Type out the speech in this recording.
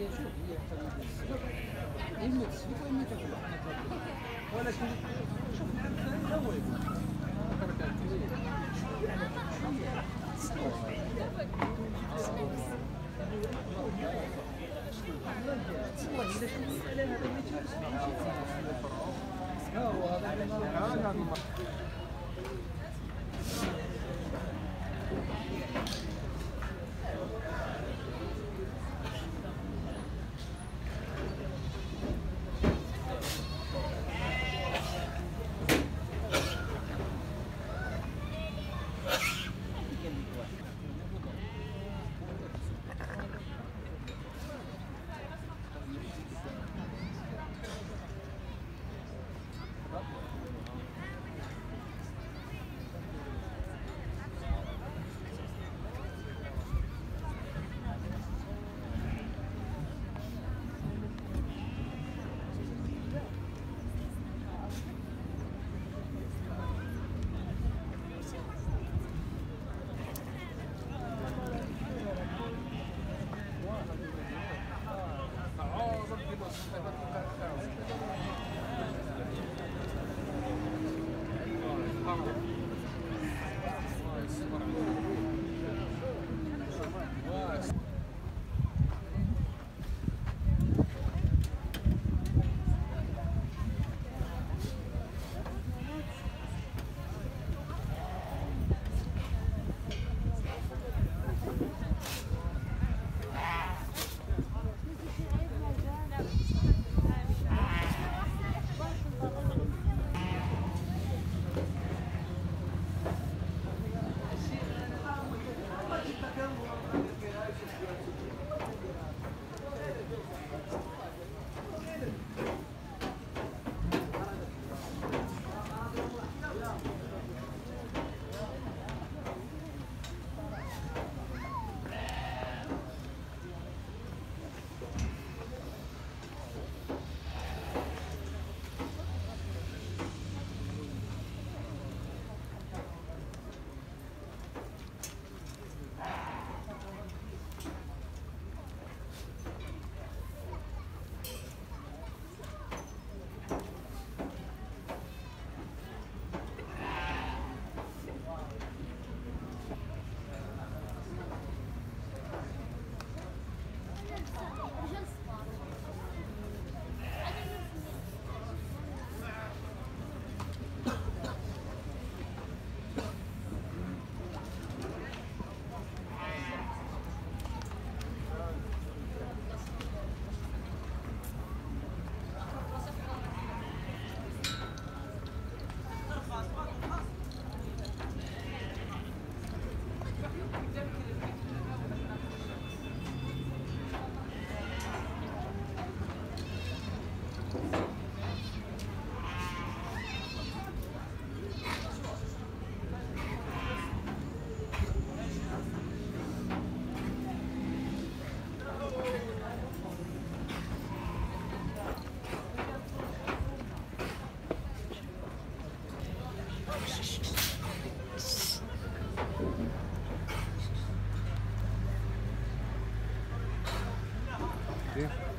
هي شوف هي إما تسلك وإما تاكل ولكن شوف you.